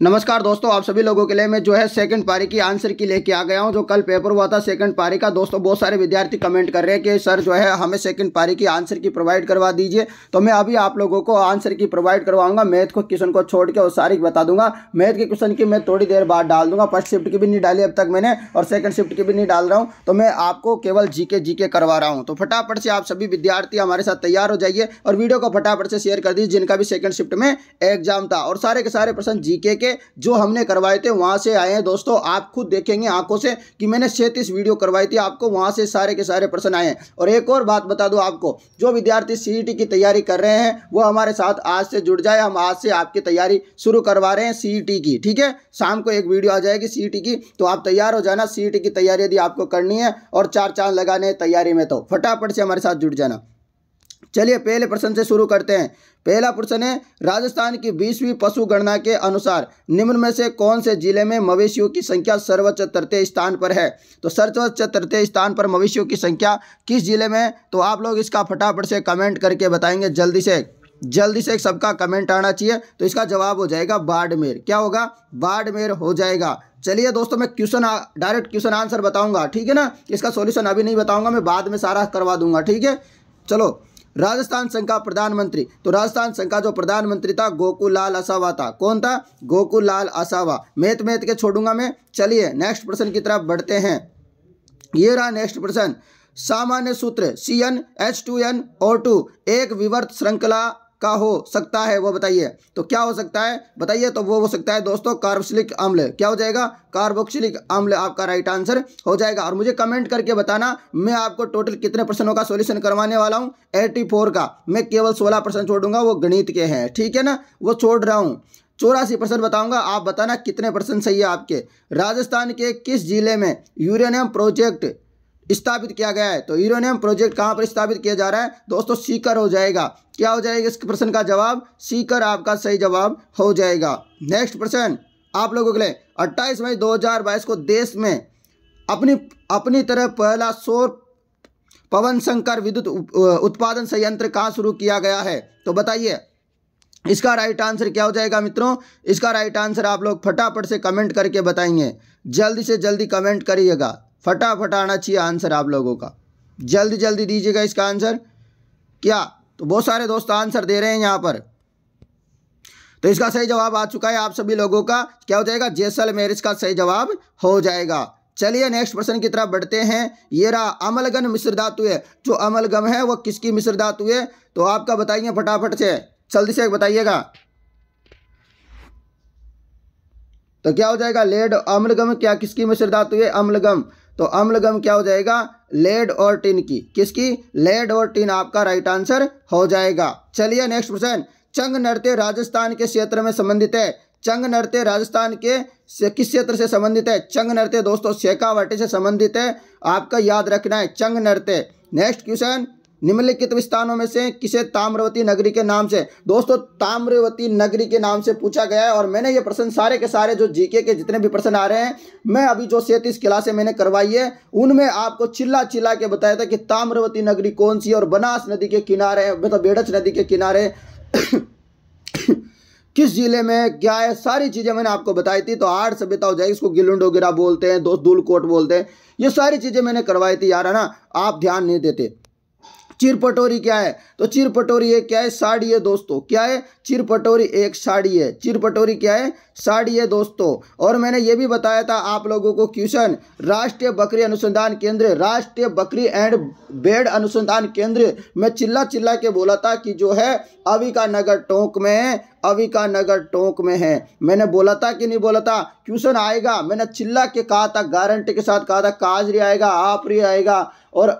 नमस्कार दोस्तों, आप सभी लोगों के लिए मैं जो है सेकंड पारी की आंसर की लेके आ गया हूँ, जो कल पेपर हुआ था सेकंड पारी का। दोस्तों, बहुत सारे विद्यार्थी कमेंट कर रहे हैं कि, सर, जो है, हमें सेकंड पारी की आंसर की प्रोवाइड करवा दीजिए। तो मैं अभी आप लोगों को आंसर की प्रोवाइड करवाऊँगा। मैथ को क्वेश्चन को छोड़ के और सारी बता दूँगा। मैथ के क्वेश्चन की मैं थोड़ी देर बाद डाल दूँगा। फ़र्स्ट शिफ्ट की भी नहीं डाली अब तक मैंने और सेकंड शिफ्ट की भी नहीं डाल रहा हूँ। तो मैं आपको केवल जी के जी के करवा रहा हूँ। तो फटाफट से आप सभी विद्यार्थी हमारे साथ तैयार हो जाइए और वीडियो को फटाफट से शेयर कर दीजिए, जिनका भी सेकंड शिफ्ट में एग्ज़ाम था। और सारे के सारे प्रश्न जीके के जो हमने करवाए थे, वहाँ से आए हैं। दोस्तों, आप खुद देखेंगे आँखों से कि मैंने सैंतीस वीडियो करवाई थी, आपको वहाँ से सारे के सारे प्रश्न आए हैं। और एक और बात बता दूँ आपको, जो विद्यार्थी सी की तैयारी कर रहे हैं, वो हमारे साथ आज से जुड़ जाए। हम आज से आपकी तैयारी शुरू करवा रहे हैं सी की, ठीक है? शाम को एक वीडियो आ जाएगी सी की तो आप तैयार हो जाना। सी की तैयारी यदि आपको करनी है और चार चाँद लगाने तैयारी में तो फटाफट से हमारे साथ जुड़ जाना। चलिए पहले प्रश्न से शुरू करते हैं। पहला प्रश्न है, राजस्थान की बीसवीं पशु गणना के अनुसार निम्न में से कौन से ज़िले में मवेशियों की संख्या सर्वोच्च तृतीय स्थान पर है? तो सर्वोच्च तृतीय स्थान पर मवेशियों की संख्या किस ज़िले में तो आप लोग इसका फटाफट से कमेंट करके बताएँगे जल्दी से। जल्दी से सबका कमेंट आना चाहिए तो इसका जवाब हो जाएगा बाड़मेर। क्या होगा? बाड़मेर हो जाएगा। चलिए दोस्तों, मैं क्वेश्चन डायरेक्ट क्वेश्चन आंसर बताऊँगा, ठीक है ना? इसका सॉल्यूशन अभी नहीं बताऊँगा, मैं बाद में सारा करवा दूँगा, ठीक है? चलो राजस्थान संघ का प्रधानमंत्री। तो राजस्थान संघ का जो प्रधानमंत्री था गोकुल लाल असावा था। कौन था? गोकुल लाल असावा मेत मेत के छोड़ूँगा मैं। चलिए नेक्स्ट प्रश्न की तरफ़ बढ़ते हैं। ये रहा नेक्स्ट प्रश्न। सामान्य सूत्र C N H two N O two एक विवर्त श्रृंखला का हो सकता है, वो बताइए। तो क्या हो सकता है? बताइए तो वो हो सकता है दोस्तों, कार्बोक्सिलिक अम्ल क्या हो जाएगा? कार्बोक्सिलिक अम्ल आपका राइट आंसर हो जाएगा। और मुझे कमेंट करके बताना, मैं आपको टोटल कितने प्रश्नों का सॉल्यूशन करवाने वाला हूँ? एट्टी फोर का। मैं केवल सोलह परसेंट छोड़ूँगा, वो गणित के हैं, ठीक है ना? वो छोड़ रहा हूँ। चौरासी परसेंट बताऊँगा, आप बताना कितने परसेंट सही है आपके? राजस्थान के किस ज़िले में यूरेनियम प्रोजेक्ट स्थापित किया गया है। तो यूरेनियम प्रोजेक्ट कहाँ पर स्थापित किया जा रहा है? दोस्तों, सीकर हो जाएगा। क्या हो जाएगा? इस प्रश्न का जवाब, सीकर आपका सही जवाब हो जाएगा। नेक्स्ट प्रश्न, आप लोगों के लिए, अट्ठाईस मई 2022 को देश में अपनी अपनी तरफ़ पहला सौर पवन शंकर विद्युत उत्पादन संयंत्र कहाँ शुरू किया गया है? तो बताइए। इसका राइट आंसर क्या हो जाएगा मित्रों? इसका राइट आंसर आप लोग फटाफट से कमेंट करके बताएँगे। जल्दी से जल्दी कमेंट करिएगा। फटाफट आना चाहिए आंसर आप लोगों का। जल्दी जल्दी दीजिएगा इसका आंसर। क्या? तो बहुत सारे दोस्त आंसर दे रहे हैं यहाँ पर। तो इसका सही जवाब आ चुका है आप सभी लोगों का। क्या हो जाएगा? जैसलमेर इसका सही जवाब हो जाएगा। चलिए नेक्स्ट प्रश्न की तरफ़ बढ़ते हैं। ये रहा अमलगन मिश्र धातु है। जो अमलगम है, वो किसकी मिश्र धातु है? तो आपका बताइए फटाफट से। जल्दी से बताइएगा। तो क्या हो जाएगा? लेड अम्लगम क्या किसकी मिश्र धातु है? अम्लगम तो अम्लगम क्या हो जाएगा? लेड और टिन की। किसकी? लेड और टिन आपका राइट आंसर हो जाएगा। चलिए नेक्स्ट क्वेश्चन चंग नृत्य राजस्थान के क्षेत्र में संबंधित है। चंग नृत्य राजस्थान के किस क्षेत्र से संबंधित है? चंग नृत्य दोस्तों शेखावटी से संबंधित है। आपका याद रखना है, चंग नृत्य नेक्स्ट क्वेश्चन निम्नलिखित स्थानों में से किसे ताम्रवती नगरी के नाम से? दोस्तों, ताम्रवती नगरी के नाम से पूछा गया है और मैंने ये प्रश्न सारे के सारे जो जीके के जितने भी प्रश्न आ रहे हैं, मैं अभी जो सैंतीस क्लासें मैंने करवाई है, उनमें आपको चिल्ला चिल्ला के बताया था कि ताम्रवती नगरी कौन सी और बनास नदी के किनारे मतलब बेड़च नदी के किनारे किस ज़िले में क्या है, सारी चीज़ें मैंने आपको बताई थी तो आठ सभ्यता हो जाएगी, इसको गिलुंड वगैरह बोलते हैं, दोस्त दुलकोट बोलते हैं, ये सारी चीज़ें मैंने करवाई थी, यार, है ना? आप ध्यान नहीं देते। चिर पटोरी क्या है? तो चिर पटोरी एक क्या है? साड़ी है दोस्तों। क्या है? चिर पटोरी एक साड़ी है। चिर पटोरी क्या है? साड़ी है दोस्तों। और मैंने ये भी बताया था आप लोगों को क्वेश्चन राष्ट्रीय बकरी अनुसंधान केंद्र, राष्ट्रीय बकरी एंड बेड अनुसंधान केंद्र। में चिल्ला चिल्ला के बोला था कि जो है अविका नगर टोंक में है अविका नगर टोंक में है। मैंने बोला था कि नहीं बोला था? क्वेश्चन आएगा। मैंने चिल्ला के कहा था, गारंटी के साथ कहा था, काजरी आएगा आपरी आएगा। और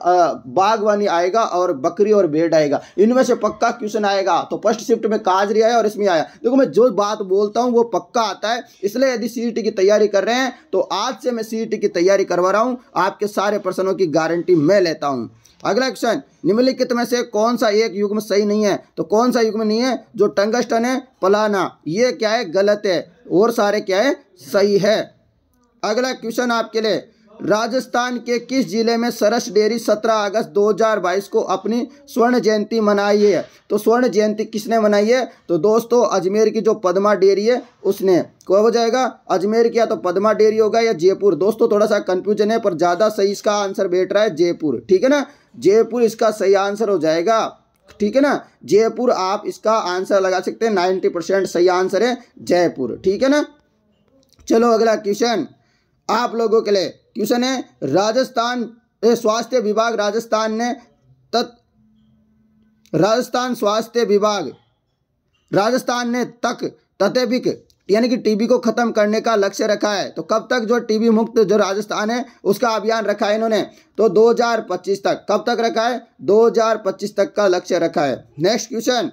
बागवानी आएगा और बकरी और भेड़ आएगा। इनमें से पक्का क्वेश्चन आएगा। तो फ़र्स्ट शिफ्ट में काजरी आया और इसमें आया। देखो, मैं जो बात बोलता हूँ, वो पक्का आता है। इसलिए यदि सी की तैयारी कर रहे हैं तो आज से मैं सी की तैयारी करवा रहा हूँ। आपके सारे प्रश्नों की गारंटी मैं लेता हूँ। अगला क्वेश्चन निम्नलिखित में से कौन सा एक युग में सही नहीं है? तो कौन सा युग में नहीं है? जो टंगस्टन है, पलाना। ये क्या है? गलत है। और सारे क्या है? सही है। अगला क्वेश्चन आपके लिए। राजस्थान के किस ज़िले में सरस डेयरी 17 अगस्त 2022 को अपनी स्वर्ण जयंती मनाई है? तो स्वर्ण जयंती किसने मनाई है? तो दोस्तों, अजमेर की जो पदमा डेयरी है, उसने। कब हो जाएगा अजमेर की या तो पदमा डेयरी होगा या जयपुर। दोस्तों, थोड़ा सा कंफ्यूजन है, पर ज़्यादा सही इसका आंसर बैठ रहा है जयपुर। ठीक है ना? जयपुर इसका सही आंसर हो जाएगा। ठीक है ना? जयपुर आप इसका आंसर लगा सकते हैं। नाइन्टी परसेंट सही आंसर है जयपुर। ठीक है ना? चलो अगला क्वेश्चन आप लोगों के लिए क्वेश्चन है राजस्थान स्वास्थ्य विभाग, राजस्थान ने तत्, राजस्थान स्वास्थ्य विभाग, राजस्थान ने तक तथेबिक, यानी कि टीबी को खत्म करने का लक्ष्य रखा है। तो कब तक जो टीबी मुक्त, जो राजस्थान है, उसका अभियान रखा है इन्होंने? तो 2025 तक। कब तक रखा है? 2025 तक का लक्ष्य रखा है। Next question.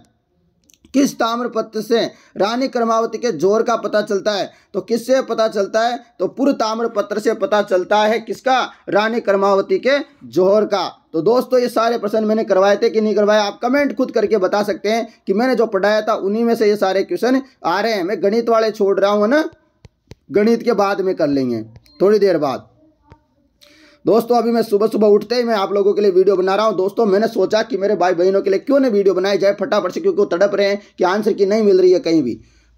किस ताम्रपत्र से रानी क्रमावती के ज़ोर का पता चलता है? तो किससे पता चलता है? तो पूर्व ताम्रपत्र से पता चलता है किसका? रानी कर्मावती के जोहर का। तो दोस्तों, ये सारे प्रश्न मैंने करवाए थे कि नहीं करवाए, आप कमेंट खुद करके बता सकते हैं कि मैंने जो पढ़ाया था, उन्हीं में से ये सारे क्वेश्चन आ रहे हैं। मैं गणित वाले छोड़ रहा हूँ ना? गणित के बाद में कर लेंगे, थोड़ी देर बाद। दोस्तों, अभी मैं सुबह सुबह उठते ही मैं आप लोगों के लिए वीडियो बना रहा हूँ। दोस्तों, मैंने सोचा कि मेरे भाई बहनों के लिए क्यों नहीं वीडियो बनाई जाए फटाफट से, क्योंकि वो तड़प रहे हैं कि आंसर की नहीं मिल रही है कहीं भी।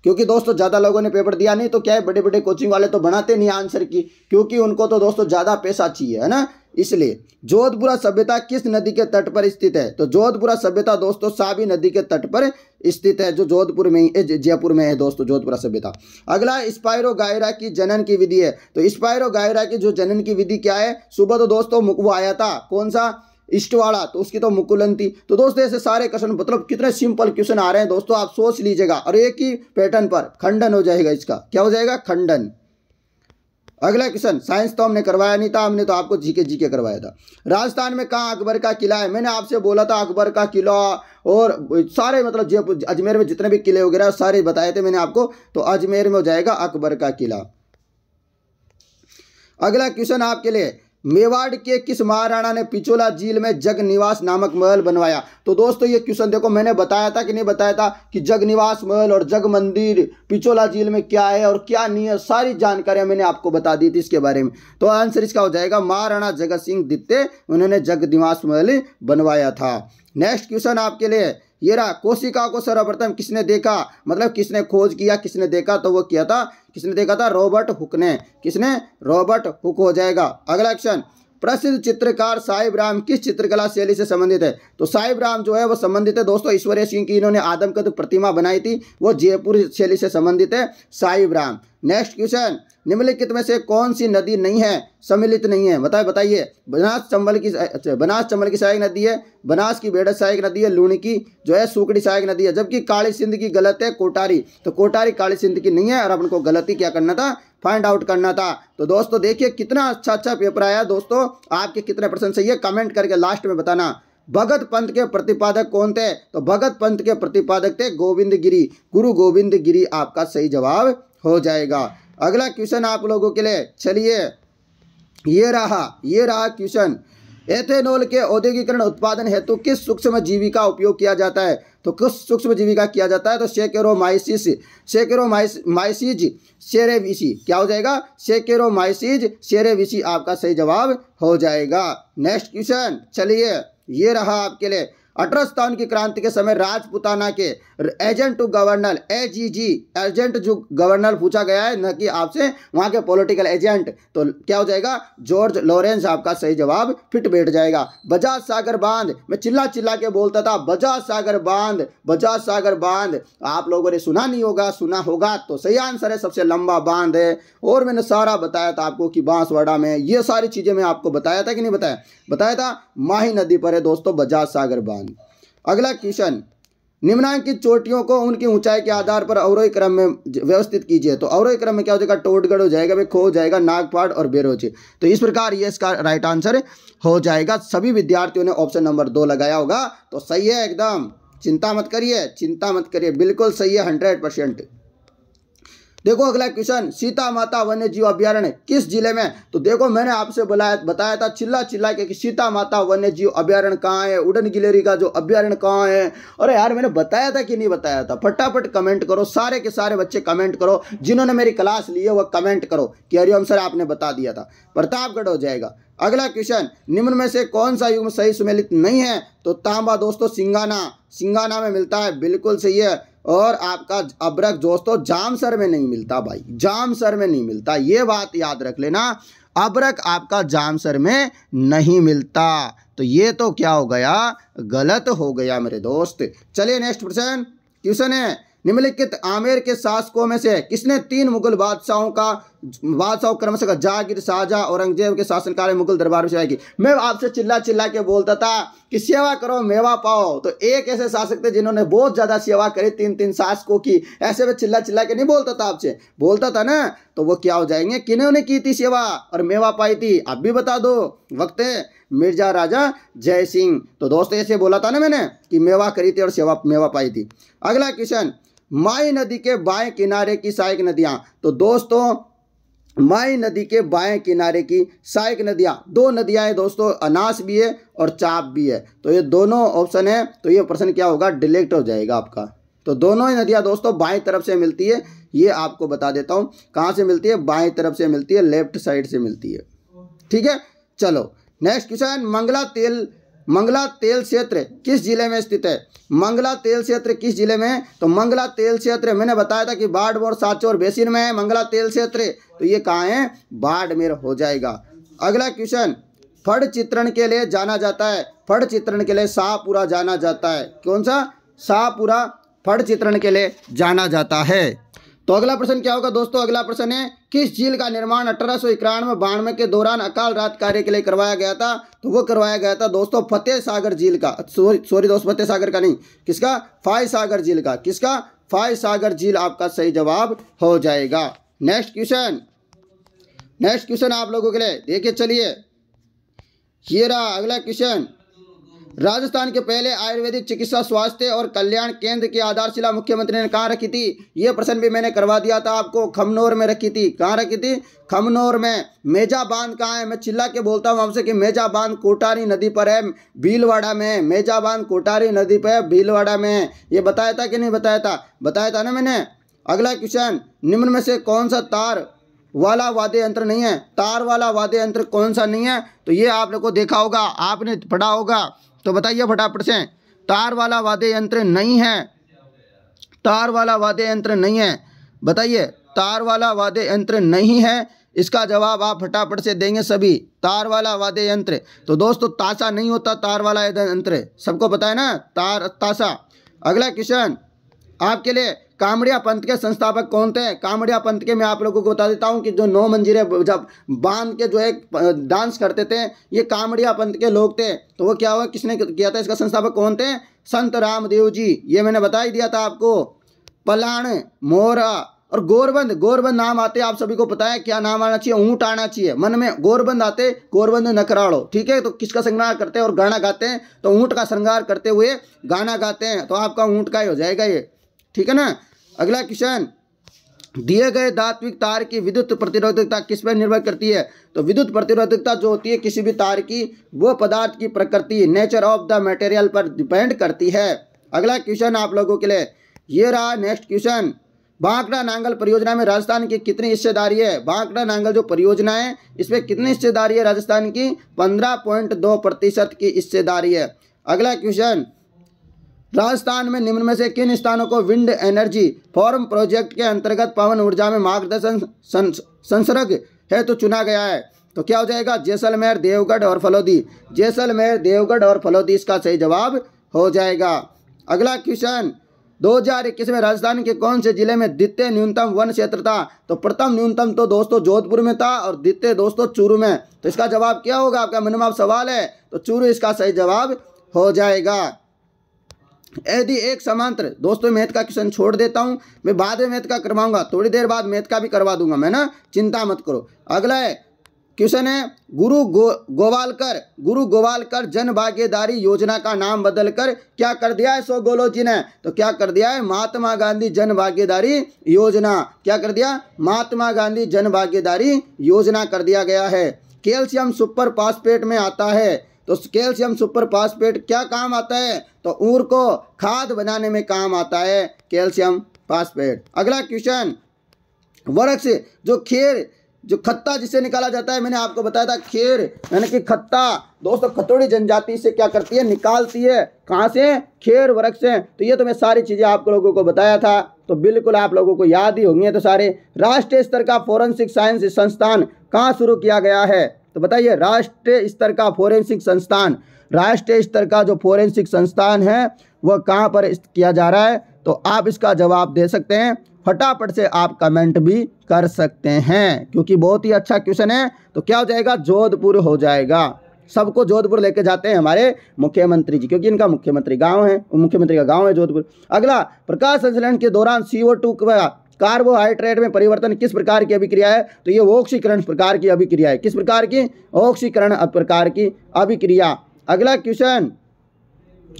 क्योंकि दोस्तों, ज़्यादा लोगों ने पेपर दिया नहीं तो क्या है बड़े बड़े कोचिंग वाले तो बनाते नहीं आंसर की, क्योंकि उनको तो दोस्तों ज़्यादा पैसा चाहिए, है ना? इसलिए जोधपुरा सभ्यता किस नदी के तट पर स्थित है? तो जोधपुरा सभ्यता दोस्तों, साबी नदी के तट पर स्थित है, जो जोधपुर में ही जयपुर में है दोस्तों, जोधपुरा सभ्यता। अगला, स्पायरो गायरा की जनन की विधि है। तो स्पायरो गायरा की जो जनन की विधि क्या है? सुबह तो दोस्तों वो आया था, कौन सा? इष्टवाड़ा तो उसकी तो मुकुलन थी तो दोस्तों, ऐसे सारे क्वेश्चन मतलब कितने सिंपल क्वेश्चन आ रहे हैं दोस्तों, आप सोच लीजिएगा। और एक ही पैटर्न पर खंडन हो जाएगा इसका। क्या हो जाएगा? खंडन। अगला क्वेश्चन, साइंस तो हमने करवाया नहीं था, हमने तो आपको जीके जीके करवाया था। राजस्थान में कहाँ अकबर का किला है? मैंने आपसे बोला था अकबर का किला और सारे मतलब जयपुर अजमेर में जितने भी किले वगैरह सारे बताए थे मैंने आपको तो अजमेर में हो जाएगा अकबर का किला। अगला क्वेश्चन आपके लिए मेवाड़ के किस महाराणा ने पिचोला झील में जग निवास नामक महल बनवाया? तो दोस्तों, ये क्वेश्चन देखो, मैंने बताया था कि नहीं बताया था कि जग निवास महल और जग मंदिर पिचोला झील में क्या है और क्या नहीं है? सारी जानकारियाँ मैंने आपको बता दी थी इसके बारे में। तो आंसर इसका हो जाएगा महाराणा जगत सिंह द्वितीय, उन्होंने जग निवास महल बनवाया था। नेक्स्ट क्वेश्चन आपके लिए ये रहा, कोशिका को सर्वप्रथम किसने देखा? मतलब किसने खोज किया, किसने देखा? तो वो किया था, किसने देखा था? रॉबर्ट हुक ने। किसने? रॉबर्ट हुक हो जाएगा। अगला क्वेश्चन प्रसिद्ध चित्रकार साहिब राम किस चित्रकला शैली से संबंधित है? तो साहिब राम जो है, वो संबंधित है दोस्तों, ईश्वरीय सिंह की इन्होंने आदमकद प्रतिमा बनाई थी, वो जयपुर शैली से संबंधित है साहिब राम। नेक्स्ट क्वेश्चन निम्नलिखित में से कौन सी नदी नहीं है? सम्मिलित नहीं है। बताए, बताइए। बनास चंबल की अच्छा बनास चंबल की सहायक नदी है, बनास की बेड़त सहायक नदी है, लूणी की जो है सुकड़ी सहायक नदी है, जबकि काली सिंध की गलत है, कोटारी। तो कोटारी काली सिंध की नहीं है और अपन को गलती क्या करना था? फाइंड आउट करना था। तो दोस्तों, देखिए कितना अच्छा अच्छा पेपर आया दोस्तों। आपके कितने परसेंट सही है कमेंट करके लास्ट में बताना। भगत पंथ के प्रतिपादक कौन थे? तो भगत पंथ के प्रतिपादक थे गोविंद गिरी। गुरु गोविंद गिरी, आपका सही जवाब हो जाएगा। अगला क्वेश्चन आप लोगों के लिए, चलिए। ये रहा ये रहा क्वेश्चन। एथेनॉल के औद्योगिकरण उत्पादन हेतु किस सूक्ष्म जीवी का उपयोग किया जाता है? तो किस सूक्ष्म जीवी का किया जाता है? तो सेकेरोमाइसिस सेकेरोमाइसिज शेरेविसी क्या हो जाएगा? सेकेरोमाइसिज शेरेविसी आपका सही जवाब हो जाएगा। नेक्स्ट क्वेश्चन चलिए। ये रहा आपके लिए। अठरस्थान की क्रांति के समय राजपुताना के agent to governor A G G agent जो गवर्नर पूछा गया है, न कि आपसे, वहाँ के पॉलिटिकल एजेंट तो क्या हो जाएगा? जॉर्ज लॉरेंस आपका सही जवाब फिट बैठ जाएगा। बजाज सागर बाँध, मैं चिल्ला चिल्ला के बोलता था, बजाज सागर बाँध, बजाज सागर बाँध। आप लोगों ने सुना नहीं होगा, सुना होगा तो सही आंसर है, सबसे लंबा बाँध है। और मैंने सारा बताया था आपको कि बांसवाड़ा में, ये सारी चीज़ें मैं आपको बताया था कि नहीं बताया? बताया था माही नदी पर है दोस्तों, बजाज सागर बाँध। अगला क्वेश्चन, निम्नांकित चोटियों को उनकी ऊंचाई के आधार पर अवरोही क्रम में व्यवस्थित कीजिए। तो अवरोही क्रम में क्या हो जाएगा? टोटगढ़ हो जाएगा भाई खो हो जाएगा नागपाट और बेरोची तो इस प्रकार ये इसका राइट आंसर हो जाएगा। सभी विद्यार्थियों ने ऑप्शन नंबर दो लगाया होगा। तो सही है एकदम। चिंता मत करिए, चिंता मत करिए। बिल्कुल सही है हंड्रेड परसेंट देखो अगला क्वेश्चन सीता माता वन्य जीव अभ्यारण्य, किस ज़िले में? तो देखो मैंने आपसे बुलाया, बताया था चिल्ला चिल्ला के कि सीता माता वन्य जीव अभ्यारण्य कहाँ है? उड़न गिलेरी का जो अभ्यारण्य कहाँ है? अरे यार, मैंने बताया था कि नहीं बताया था? फटाफट कमेंट करो, सारे के सारे बच्चे कमेंट करो, जिन्होंने मेरी क्लास ली है वह कमेंट करो। कि हरिओम सर आपने बता दिया था। प्रतापगढ़ हो जाएगा। अगला क्वेश्चन निम्न में से कौन सा युग सही सुमेलित नहीं है? तो तांबा दोस्तों, सिंगाना। सिंगाना में मिलता है, बिल्कुल सही है। और आपका अबरक दोस्तों जामसर में नहीं मिलता भाई जामसर में नहीं मिलता। ये बात याद रख लेना, अबरक आपका जामसर में नहीं मिलता। तो ये तो क्या हो गया? गलत हो गया मेरे दोस्त। चलिए नेक्स्ट प्रश्न क्वेश्चन है। निम्नलिखित आमेर के शासकों में से किसने तीन मुगल बादशाहों का, बादशाह क्रमशः जागीर, शाहजहा, औरंगज़ेब के शासनकाल में मुगल दरबार में की। मैं आपसे चिल्ला चिल्ला के बोलता था कि सेवा करो, मेवा पाओ। तो एक ऐसे शासक थे जिन्होंने बहुत ज़्यादा सेवा करी तीन तीन शासकों की। ऐसे में चिल्ला चिल्ला के नहीं बोलता था आपसे। बोलता था ना तो वो क्या हो जाएँगे? किन्होंने की थी सेवा? और मेवा पाई थी। आप भी बता दो। वक्त है। मिर्ज़ा राजा जय सिंह। तो दोस्तों, ऐसे बोला था ना मैंने कि मेवा करी थी और सेवा, मेवा पाई थी। अगला क्वेश्चन। माई नदी के बाएँ किनारे की सहायक नदियाँ। तो दोस्तों, माई नदी के बाएँ किनारे की सहायक नदियाँ। दो नदियाँ हैं दोस्तों, अनास भी है और चाप भी है। तो ये दोनों ऑप्शन है। तो ये प्रश्न क्या होगा? डिलेक्ट हो जाएगा आपका। तो दोनों ही नदियाँ दोस्तों बाएँ तरफ़ से मिलती है। ये आपको बता देता हूँ, कहाँ से मिलती है? बाएँ तरफ़ से मिलती है लेफ़्ट साइड से मिलती है। ठीक है? चलो नेक्स्ट क्वेश्चन मंगला तेल मंगला तेल क्षेत्र किस ज़िले में स्थित है? मंगला तेल क्षेत्र किस ज़िले में? तो मंगला तेल क्षेत्र, मैंने बताया था कि बाढ़ साचोर बेसिन में है, मंगला तेल क्षेत्र। तो ये कहाँ है? बाड़मेर हो जाएगा। अगला क्वेश्चन, फड़ चित्रण के लिए जाना जाता है। फड़ चित्रण के लिए शाहपुरा जाना जाता है। कौन सा? शाहपुरा फड़ चित्रण के लिए जाना जाता है। तो अगला प्रश्न क्या होगा दोस्तों? अगला प्रश्न है, किस झील का निर्माण अठारह सौ इक्यानवे बानवे के दौरान अकाल रात कार्य के लिए करवाया गया था? तो वो करवाया गया था दोस्तों फतेह सागर झील का। सॉरी दोस्त, फतेह सागर का नहीं। किसका? फाय सागर झील का। किसका? फाय सागर झील आपका सही जवाब हो जाएगा। नेक्स्ट क्वेश्चन नेक्स्ट क्वेश्चन आप लोगों के लिए। देखिए, चलिए। ये रहा अगला क्वेश्चन राजस्थान के पहले आयुर्वेदिक चिकित्सा, स्वास्थ्य और कल्याण केंद्र की आधारशिला मुख्यमंत्री ने कहाँ रखी थी? ये प्रश्न भी मैंने करवा दिया था आपको, खमनौर में रखी थी। कहाँ रखी थी? खमनौर में। मेजा बाँध कहाँ है? मैं चिल्ला के बोलता हूँ आपसे कि मेजा बाँध कोटारी नदी पर है, भीलवाड़ा में। मेजा बाँध कोटारी नदी पर है, भीलवाड़ा में ये बताया था कि नहीं बताया था? बताया था ना मैंने? अगला क्वेश्चन, निम्न में से कौन सा तार वाला वाद्य यंत्र नहीं है? तार वाला वाद्य यंत्र कौन सा नहीं है? तो ये आप लोग को देखा होगा, आपने पढ़ा होगा। तो बताइए फटाफट से, तार वाला वाद्य यंत्र नहीं है। तार वाला वाद्य यंत्र नहीं है। बताइए, तार वाला वाद्य यंत्र नहीं है। इसका जवाब आप फटाफट से देंगे सभी, तार वाला वाद्य यंत्र। तो दोस्तों, ताशा नहीं होता, तार वाला यंत्र। सबको पता है ना, तार, ताशा। अगला क्वेश्चन, आपके लिए कामड़िया पंथ के संस्थापक कौन थे? कामड़िया पंथ के मैं आप लोगों को बता देता हूँ कि जो नौ मंजिरे जब बाँध के जो एक डांस करते थे, ये कामड़िया पंथ के लोग थे। तो वो क्या हुआ? किसने किया था? इसका संस्थापक कौन थे? संत रामदेव जी। ये मैंने बता ही दिया था आपको। पलाण, मोरा और गोरबंद। गोरबंद नाम आते आप सभी को पता है क्या नाम आना चाहिए? ऊँट आना चाहिए। मन में गोरबंद आते, गोरबंद नकराड़ो ठीक है? तो किसका श्रृंगार करते हैं और गाना गाते हैं? तो ऊँट का श्रृंगार करते हुए गाना गाते हैं। तो आपका ऊँट का ही हो जाएगा ये। ठीक है ना? अगला क्वेश्चन दिए गए धात्विक तार की विद्युत प्रतिरोधकता किस पर निर्भर करती है? तो विद्युत प्रतिरोधकता जो होती है किसी भी तार की, वो पदार्थ की प्रकृति नेचर ऑफ़ द मटेरियल पर डिपेंड करती है। अगला क्वेश्चन आप लोगों के लिए, ये रहा नेक्स्ट क्वेश्चन बांकड़ा नांगल परियोजना में राजस्थान की कितनी हिस्सेदारी है? बांकड़ा नांगल जो परियोजना है, इसमें कितनी हिस्सेदारी है राजस्थान की? पंद्रह पॉइंट दो प्रतिशत की हिस्सेदारी है। अगला क्वेश्चन राजस्थान में निम्न में से किन स्थानों को विंड एनर्जी फॉर्म प्रोजेक्ट के अंतर्गत पवन ऊर्जा में मार्गदर्शन संसर्ग है तो चुना गया है? तो क्या हो जाएगा? जैसलमेर, देवगढ़ और फलोदी। जैसलमेर, देवगढ़ और फलोदी, इसका सही जवाब हो जाएगा। अगला क्वेश्चन। 2021 में राजस्थान के कौन से ज़िले में द्वितीय न्यूनतम वन क्षेत्र था? तो प्रथम न्यूनतम तो दोस्तों जोधपुर में था और द्वितीय दोस्तों चूरू में। तो इसका जवाब क्या होगा? आपका मिनिमम सवाल है। तो चूरू इसका सही जवाब हो जाएगा। यदि एक समांतर, दोस्तों मैथ का क्वेश्चन छोड़ देता हूँ, मैं बाद में मैथ का करवाऊँगा, थोड़ी देर बाद मैथ का भी करवा दूँगा मैं ना? चिंता मत करो। अगला है क्वेश्चन है, गुरु गो, गोवालकर, गुरु गोवालकर जन भागीदारी योजना का नाम बदलकर क्या कर दिया है सो गोलो जी ने? तो क्या कर दिया है? महात्मा गांधी जन भागीदारी योजना। क्या कर दिया? महात्मा गांधी जन भागीदारी योजना कर दिया गया है। कैल्शियम सुपर फास्फेट में आता है। तो कैल्शियम सुपर फास्फेट क्या काम आता है? तो ऊर को खाद बनाने में काम आता है कैल्शियम फास्फेट। अगला क्वेश्चन, वृक्ष जो खेर, जो खत्ता जिसे निकाला जाता है, मैंने आपको बताया था खेर, यानी कि खत्ता। दोस्तों, खतोड़ी जनजाति से क्या करती है? निकालती है। कहाँ से? खेर, वृक्ष से। तो ये तो मैं सारी चीज़ें आप लोगों को बताया था। तो बिल्कुल आप लोगों को याद ही होंगे तो सारे। राष्ट्रीय स्तर का फोरेंसिक साइंस संस्थान कहाँ शुरू किया गया है? तो बताइए, राष्ट्रीय स्तर का फोरेंसिक संस्थान राष्ट्रीय स्तर का जो फोरेंसिक संस्थान है, वह कहाँ पर किया जा रहा है? तो आप इसका जवाब दे सकते हैं। फटाफट से आप कमेंट भी कर सकते हैं, क्योंकि बहुत ही अच्छा क्वेश्चन है। तो क्या हो जाएगा? जोधपुर हो जाएगा। सबको जोधपुर लेके जाते हैं हमारे मुख्यमंत्री जी, क्योंकि इनका मुख्यमंत्री गाँव है मुख्यमंत्री का गाँव है जोधपुर। अगला, प्रकाश संचलन के दौरान सीओ टू कार्बोहाइड्रेट में परिवर्तन किस प्रकार की अभिक्रिया है? तो ये ऑक्सीकरण प्रकार की अभिक्रिया है। किस प्रकार की? ऑक्सीकरण प्रकार की अभिक्रिया। अगला क्वेश्चन,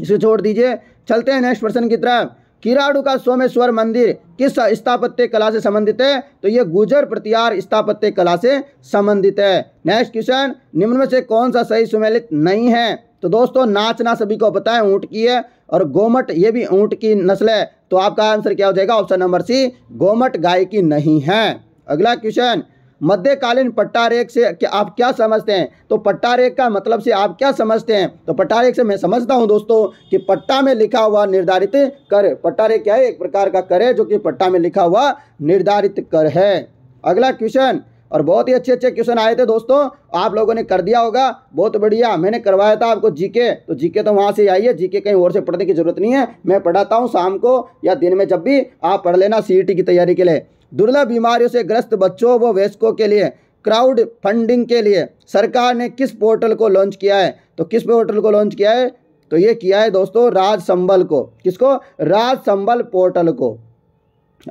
इसे छोड़ दीजिए। चलते हैं नेक्स्ट प्रश्न की तरफ़। किराड़ू का सोमेश्वर मंदिर किस स्थापत्य कला से संबंधित है? तो ये गुजर प्रतिहार स्थापत्य कला से संबंधित है। नेक्स्ट क्वेश्चन निम्न में से कौन सा सही सुमेलित नहीं है? तो दोस्तों, नाचना सभी को पता है, ऊँट की है, और गोमट ये भी ऊँट की नस्ल है। तो आपका आंसर क्या हो जाएगा? ऑप्शन नंबर सी, गोमट गाय की नहीं है। अगला क्वेश्चन मध्यकालीन पट्टा रेख से आप क्या समझते हैं? तो पट्टा रेख का मतलब से आप क्या समझते हैं? तो पट्टा रेख से मैं समझता हूँ दोस्तों कि पट्टा में लिखा हुआ निर्धारित कर पट्टा रेख क्या है? एक प्रकार का कर है जो कि पट्टा में लिखा हुआ निर्धारित कर है। अगला क्वेश्चन, और बहुत ही अच्छे अच्छे क्वेश्चन आए थे दोस्तों, आप लोगों ने कर दिया होगा, बहुत बढ़िया, मैंने करवाया था आपको जीके तो जीके तो वहाँ से आई है जीके कहीं और से पढ़ने की ज़रूरत नहीं है, मैं पढ़ाता हूँ शाम को या दिन में जब भी आप पढ़ लेना सी की तैयारी के लिए। दुर्लभ बीमारियों से ग्रस्त बच्चों व वयस्कों के लिए क्राउड फंडिंग के लिए सरकार ने किस पोर्टल को लॉन्च किया है? तो किस पोर्टल को लॉन्च किया है? तो ये किया है दोस्तों राज संबल को। किसको? राज संबल पोर्टल को।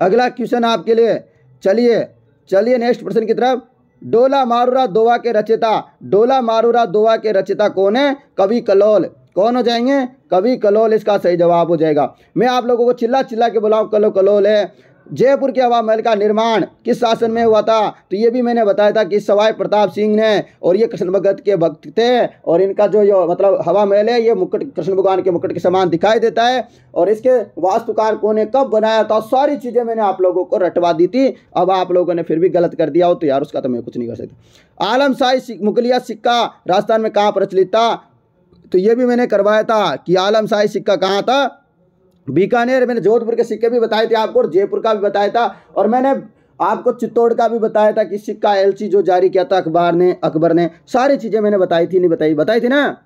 अगला क्वेश्चन आपके लिए। चलिए चलिए नेक्स्ट प्रश्न की तरफ़। डोला मारूरा दोवा के रचिता। डोला मारूरा दोवा के रचिता कौन है? कवि कलोल। कौन हो जाएँगे? कवि कलोल। इसका सही जवाब हो जाएगा। मैं आप लोगों को चिल्ला चिल्ला के बुलाऊं, कलो कलोल है। जयपुर के हवा महल का निर्माण किस शासन में हुआ था? तो ये भी मैंने बताया था कि सवाई प्रताप सिंह ने और ये कृष्ण भगत के भक्त थे और इनका जो ये मतलब हवा महल है, ये मुकुट कृष्ण भगवान के मुकुट के समान दिखाई देता है। और इसके वास्तुकार को ने कब बनाया था, सारी चीज़ें मैंने आप लोगों को रटवा दी थी। अब आप लोगों ने फिर भी गलत कर दिया हो तो यार उसका तो मैं कुछ नहीं कर सकता। आलम शाही मुगलिया सिक्का राजस्थान में कहाँ प्रचलित था? तो ये भी मैंने करवाया था कि आलम शाही सिक्का कहाँ था? बीकानेर, मैंने जोधपुर के सिक्के भी बताए थे आपको और जयपुर का भी बताया था और मैंने आपको चित्तौड़ का भी बताया था कि सिक्का एलसी जो जारी किया था अखबार ने, अकबर ने, सारी चीज़ें मैंने बताई थी, नहीं बताई बताई थी ना?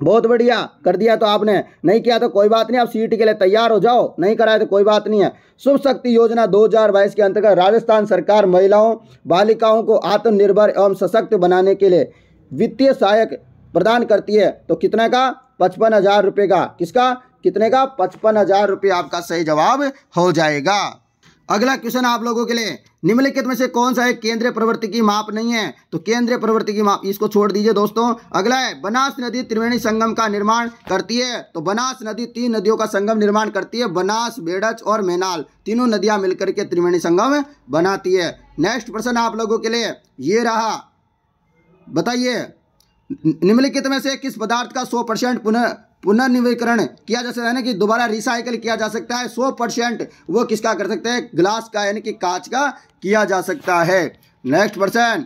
बहुत बढ़िया, कर दिया तो आपने, नहीं किया तो कोई बात नहीं, आप सीट के लिए तैयार हो जाओ, नहीं कराए तो कोई बात नहीं है। शुभ शक्ति योजना 2022 के अंतर्गत राजस्थान सरकार महिलाओं, बालिकाओं को आत्मनिर्भर एवं सशक्त बनाने के लिए वित्तीय सहायक प्रदान करती है। तो कितना का? पचपन हज़ार रुपये का। किसका? कितने का? पचपन हज़ार रुपये आपका सही जवाब हो जाएगा। अगला क्वेश्चन आप लोगों के लिए। निम्नलिखित में से कौन सा है केंद्रीय प्रवृत्ति की माप नहीं है? तो केंद्रीय प्रवृत्ति की माप, इसको छोड़ दीजिए दोस्तों। अगला है, बनास नदी त्रिवेणी संगम का निर्माण करती है। तो बनास नदी तीन नदियों का संगम निर्माण करती है। बनास बेड़च और मैनाल, तीनों नदियाँ मिलकर के त्रिवेणी संगम बनाती है। नेक्स्ट प्रश्न आप लोगों के लिए। ये रहा, बताइए, निम्नलिखित में से किस पदार्थ का सौ परसेंट पुनः पुनर्निवीकरण किया जा सकता है ना कि दोबारा रिसाइकल किया जा सकता है, सौ परसेंट वो किसका कर सकते हैं? ग्लास का, यानी कि कांच का किया जा सकता है। नेक्स्ट पर्सन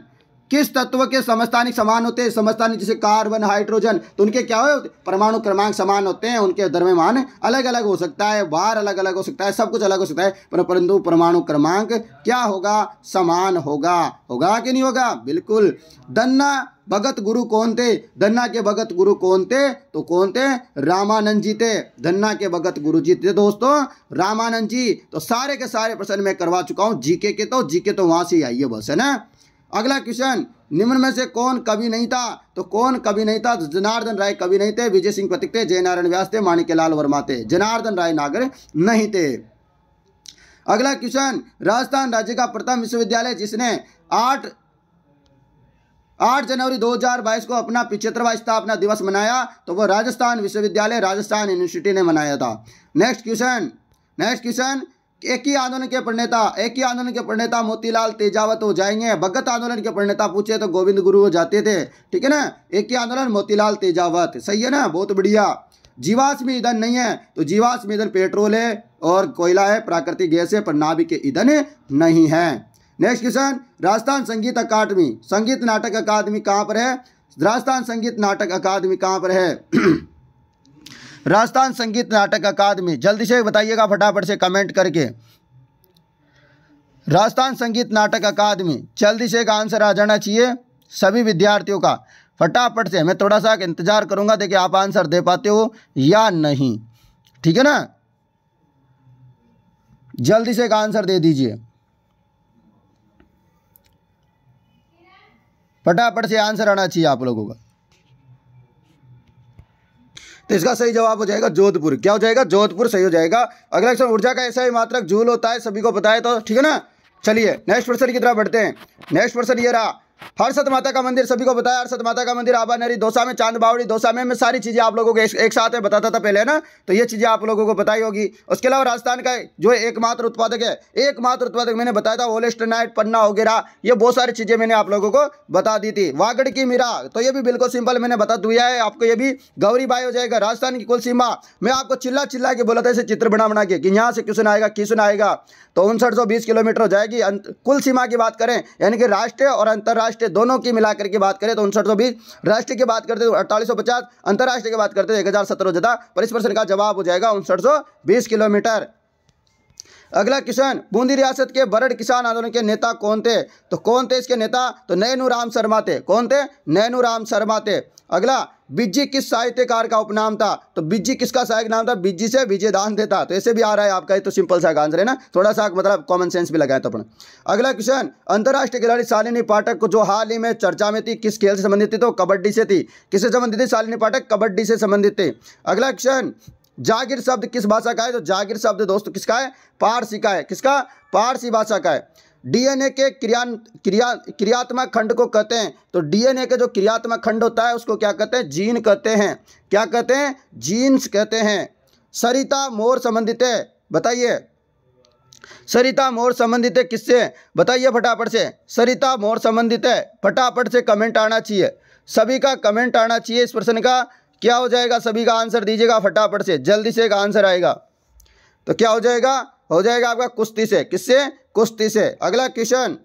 किस तत्व के समस्थानिक समान होते हैं? समस्थानिक जैसे कार्बन हाइड्रोजन तो उनके क्या हो, परमाणु क्रमांक समान होते हैं, उनके द्रव्यमान अलग अलग हो सकता है बाहर अलग अलग हो सकता है, सब कुछ अलग हो सकता है, पर परंतु परमाणु क्रमांक क्या होगा? समान होगा। होगा कि नहीं होगा? बिल्कुल। दन्ना भगत गुरु कौन थे? धन्ना के भगत गुरु कौन थे? तो कौन थे? रामानंद जी थे। धन्ना के भगत गुरु जी थे दोस्तों। रामानंद जी तो सारे के सारे प्रश्न मैं करवा चुका हूँ। जीके के तो जीके तो वहाँ से है बस, है ना? अगला क्वेश्चन निम्न में से कौन कवि नहीं था? तो कौन कवि नहीं था? जनार्दन राय कवि नहीं थे। विजय सिंह प्रतीक थे। जयनारायण व्यास थे। माणिक्य लाल वर्मा थे। जनार्दन राय नागर नहीं थे। अगला क्वेश्चन राजस्थान राज्य का प्रथम विश्वविद्यालय जिसने आठ आठ जनवरी 2022 को अपना पिछहत्तरवा स्थापना दिवस मनाया तो वो राजस्थान विश्वविद्यालय, राजस्थान यूनिवर्सिटी ने मनाया था। नेक्स्ट क्वेश्चन नेक्स्ट क्वेश्चन एक ही आंदोलन के प्रणेता, एक ही आंदोलन के प्रणेता मोतीलाल तेजावत हो जाएँगे। भगत आंदोलन के प्रणेता पूछे तो गोविंद गुरु हो जाते थे। ठीक है ना? एक ही आंदोलन, मोतीलाल तेजावत। सही है ना? बहुत बढ़िया। जीवाश्म ईंधन नहीं है तो जीवाश्म ईंधन पेट्रोल है और कोयला है, प्राकृतिक गैस है, पर नाभिक ईंधन नहीं है। नेक्स्ट क्वेश्चन राजस्थान संगीत अकादमी संगीत नाटक अकादमी कहाँ पर है? राजस्थान संगीत नाटक अकादमी कहाँ पर है? राजस्थान संगीत नाटक अकादमी जल्दी से बताइएगा फटाफट से कमेंट करके। राजस्थान संगीत नाटक अकादमी जल्दी से एक आंसर आ जाना चाहिए सभी विद्यार्थियों का। फटाफट से, मैं थोड़ा सा इंतज़ार करूँगा, देखिए आप आंसर दे पाते हो या नहीं। ठीक है ना? जल्दी से एक आंसर दे दीजिए। फटाफट से आंसर आना चाहिए आप लोगों का। तो इसका सही जवाब हो जाएगा जोधपुर। क्या हो जाएगा? जोधपुर सही हो जाएगा। अगला क्वेश्चन ऊर्जा का ऐसा ही मात्रक, जूल होता है, सभी को बताए तो ठीक है ना? चलिए नेक्स्ट प्रश्न की तरफ़ बढ़ते हैं। नेक्स्ट प्रश्न ये रहा। हर्षद माता का मंदिर सभी को बताया हर्षद माता का मंदिर आबा नरी दोसा में चाँद बावड़ी दोसा में मैं सारी चीज़ें आप लोगों को एक, साथ में बताता था पहले ना? तो ये चीज़ें आप लोगों को बताई होगी। उसके अलावा राजस्थान का जो एकमात्र उत्पादक है एकमात्र उत्पादक मैंने बताया था ओलेस्टनाइट पन्ना वगैरह ये बहुत सारी चीज़ें मैंने आप लोगों को बता दी थी। वागड़ की मीरा तो ये भी बिल्कुल सिंपल मैंने बता दिया है आपको ये भी गौरी बाई हो जाएगा राजस्थान की कुल सीमा। मैं आपको चिल्ला चिल्ला के बोला था इसे चित्र बना बना के कि यहाँ से क्वेश्चन आएगा क्वेश्चन आएगा? तो उनसठ किलोमीटर हो जाएगी कुल सीमा की बात करें यानी कि राष्ट्रीय और अंतर्राष्ट्रीय दोनों की मिलाकर के बात करें तो उनसठ सौ बीस राष्ट्रीय की बात करते तो अड़तालीस सौ पचास, अंतर्राष्ट्रीय की बात करते तो एक हज़ार सत्रह ज़्यादा पर इस प्रश्न का जवाब हो जाएगा उनसठ सौ बीस किलोमीटर। अगला किसान, बूंदी रियासत के बरड़ किसान आंदोलन के नेता कौन थे? तो कौन थे इसके नेता? तो नैनू राम शर्मा थे। कौन थे? नैनू राम शर्मा थे। अगला, बिज्जी किस साहित्यकार का उपनाम था? तो बिज्जी किसका सहायक नाम था? बिज्जी से विजय दान देता तो। ऐसे भी आ रहा है आपका तो सिंपल सा आंसर है ना? थोड़ा सा मतलब कॉमन सेंस भी लगाया तो अपन। अगला क्वेश्चन अंतर्राष्ट्रीय खिलाड़ी शालिनी पाठक को जो हाल ही में चर्चा में थी, किस खेल से संबंधित थी? तो कबड्डी से थी। किससे संबंधित थी शालिनी पाठक? कबड्डी से संबंधित थे। अगला क्वेश्चन जागिर शब्द किस भाषा का है? तो जागिर शब्द दोस्तों किसका है? पारसी का है। किसका? पारसी भाषा का है। डीएनए के क्रिया क्रिया, क्रियात्मक खंड को कहते हैं। तो डीएनए के जो क्रियात्मक खंड होता है, उसको क्या कहते हैं? जीन कहते हैं। क्या कहते हैं? जीन्स कहते हैं। सरिता मोर संबंधित है। बताइए। सरिता मोर संबंधित है किससे? बताइए फटाफट से। सरिता मोर संबंधित है। फटाफट से कमेंट आना चाहिए। सभी का कमेंट आना चाहिए इस प्रश्न का। क्या हो जाएगा? सभी का आंसर दीजिएगा फटाफट से, जल्दी से एक आंसर आएगा। तो क्या हो जाएगा? हो जाएगा आपका कुश्ती से। किससे? कुश्ती से। अगला क्वेश्चन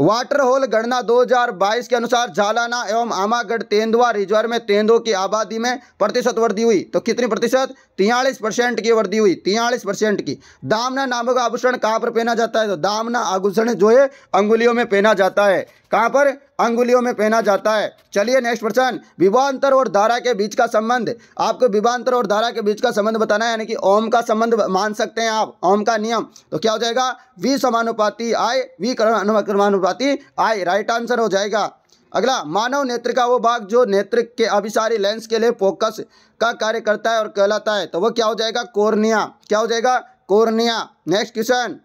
वाटर होल गणना 2022 के अनुसार झालाना एवं आमागढ़ तेंदुआ रिज़र्व में तेंदुओं की आबादी में प्रतिशत वृद्धि हुई। तो कितनी प्रतिशत? तियालीस परसेंट की वृद्धि हुई। तियालीस परसेंट की। दामना नामक आभूषण कहाँ पर पहना जाता है? तो दामना आभूषण जो है, अंगुलियों में पहना जाता है। कहाँ पर? अंगुलियों में पहना जाता है। चलिए नेक्स्ट प्रश्न। विवांतर और धारा के बीच का संबंध। आपको विवांतर और धारा के बीच का संबंध बताना है, यानी कि ओम का संबंध मान सकते हैं आप, ओम का नियम। तो क्या हो जाएगा? वी समानुपाति आय वी क्रमानुपाति आय राइट आंसर हो जाएगा। अगला, मानव नेत्र का वो भाग जो नेत्र के अभिसारी लेंस के लिए फोकस का कार्य करता है और कहलाता है तो वो क्या हो जाएगा? कोर्निया। क्या हो जाएगा? Cornea. Next question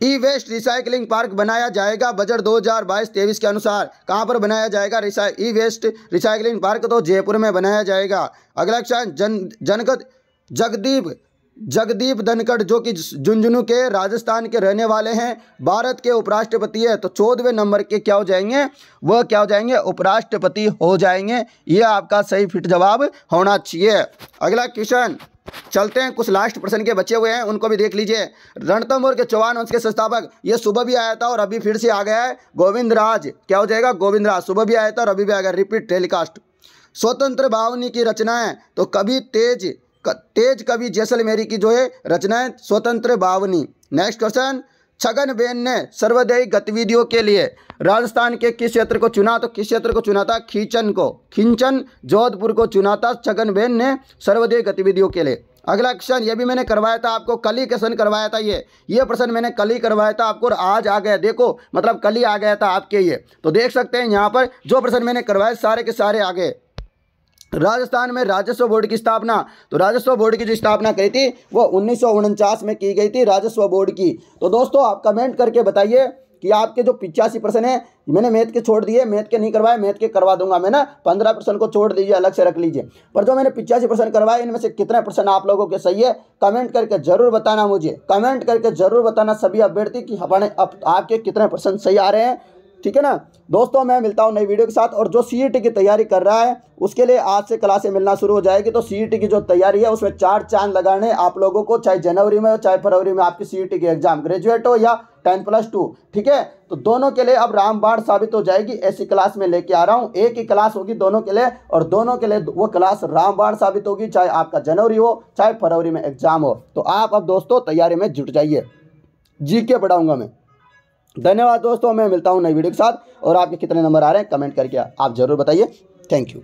E waste recycling park बनाया जाएगा बजट 2022-23 के अनुसार। कहाँ पर बनाया जाएगा ई वेस्ट रिसाइकलिंग पार्क तो जयपुर में बनाया जाएगा। अगला क्वेश्चन जन जनगत जगदीप जगदीप धनखड़, जो कि झुंझुनू के राजस्थान के रहने वाले हैं, भारत के उपराष्ट्रपति है। तो चौदहवें नंबर के क्या हो जाएँगे? वह क्या हो जाएँगे? उपराष्ट्रपति हो जाएँगे। यह आपका सही फिट जवाब होना चाहिए। अगला क्वेश्चन चलते हैं, कुछ लास्ट प्रश्न के बचे हुए हैं, उनको भी देख लीजिए। रणतंबोर के चौहान वंश के संस्थापक, ये सुबह भी आया था और अभी फिर से आ गया है। गोविंद राज, क्या हो जाएगा? गोविंद राज, सुबह भी आया था और अभी भी आ गया। रिपीट टेलीकास्ट स्वतंत्र भावनी की रचनाएँ तो कभी तेज तेज कवि जैसलमेरी की जो है, रचनाएँ, स्वतंत्र भावनी। नेक्स्ट क्वेश्चन छगन बेन ने सर्वोदयी गतिविधियों के लिए राजस्थान के किस क्षेत्र को चुना? तो किस क्षेत्र को चुना था? खींचन को। खिंचन, जोधपुर को चुना था छगन बेन ने सर्वोदय गतिविधियों के लिए। अगला क्वेश्चन ये भी मैंने करवाया था आपको, कल ही क्वेश्चन करवाया था ये। ये प्रश्न मैंने कल ही करवाया था आपको और आज आ गया। देखो मतलब कल ही आ गया था आपके ये। तो देख सकते हैं यहाँ पर जो प्रश्न मैंने करवाए सारे के सारे आ गए राजस्थान में राजस्व बोर्ड की स्थापना। तो राजस्व बोर्ड की जो स्थापना करी थी, वो उन्नीस सौ उनचास में की गई थी राजस्व बोर्ड की। तो दोस्तों, आप कमेंट करके बताइए कि आपके जो पिचासी परसेंट है, मैंने मैथ के छोड़ दिए, मैथ के नहीं करवाए, मैथ के करवा दूँगा मैं ना। पंद्रह परसेंट को छोड़ दीजिए, अलग से रख लीजिए। पर जो मैंने पिचासी परसेंट करवाए, इनमें से कितने परसेंट आप लोगों के सही है कमेंट करके ज़रूर बताना मुझे। कमेंट करके ज़रूर बताना सभी अभ्यर्थी कि हमारे आपके कितने परसेंट सही आ रहे हैं। ठीक है ना? दोस्तों, मैं मिलता हूँ नई वीडियो के साथ और जो सी की तैयारी कर रहा है, उसके लिए आज से क्लासें मिलना शुरू हो जाएगी। तो सी की जो तैयारी है, उसमें चार चाँद लगाने आप लोगों को, चाहे जनवरी में हो, चाहे फरवरी में आपकी सी की एग्ज़ाम ग्रेजुएट हो या टेन प्लस टू ठीक है? तो दोनों के लिए अब रामबाण साबित हो जाएगी, ऐसी क्लास में लेके आ रहा हूँ। एक ही क्लास होगी दोनों के लिए और दोनों के लिए वो क्लास रामबाण साबित होगी, चाहे आपका जनवरी हो, चाहे फरवरी में एग्ज़ाम हो। तो आप अब दोस्तों तैयारी में जुट जाइए। जी के पढ़ाऊँगा मैं। धन्यवाद दोस्तों, मैं मिलता हूँ नई वीडियो के साथ और आपके कितने नंबर आ रहे हैं, कमेंट करके आप ज़रूर बताइए। Thank you